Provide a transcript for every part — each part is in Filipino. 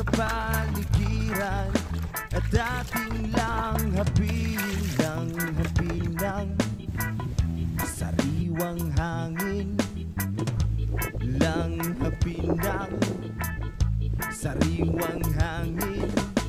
kapaligiran At dating lang hapin ng hapin ng Sariwang hangin. Lang hapin ng Sariwang hangin.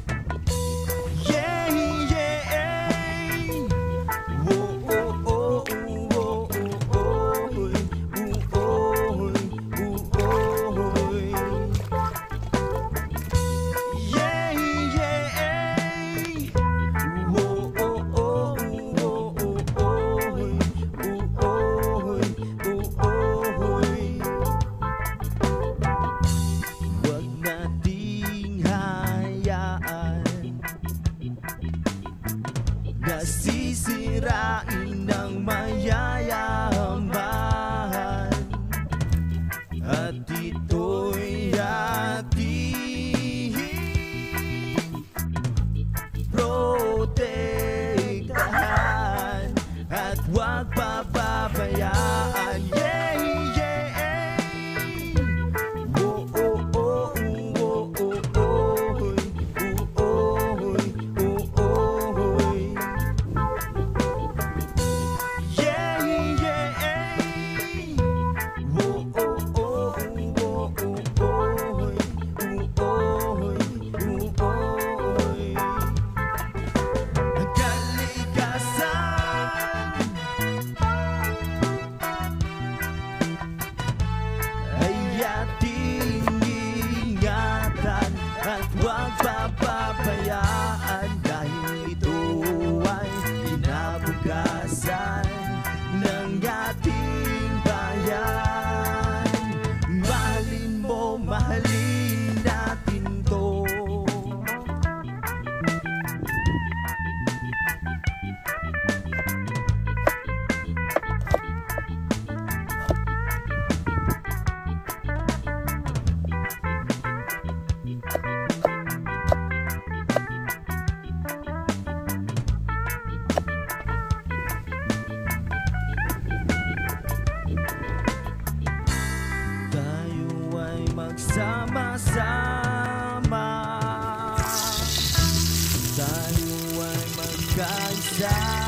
cansar.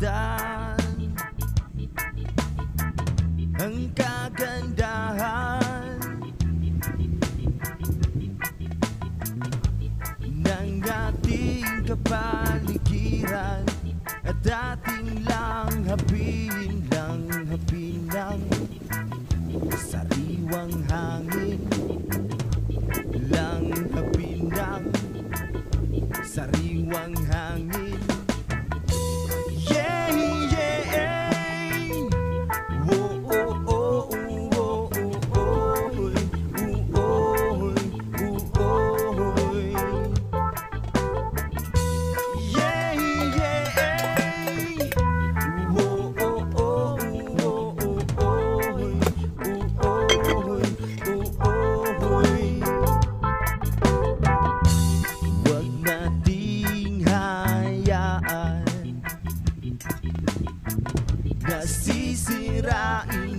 masdan Ang kagandahan. Ng ating kapaligiran. At ating lang hapin lang hapin lang. Sariwang hangin. Lang hapin lang. Sariwang hangin. sisirain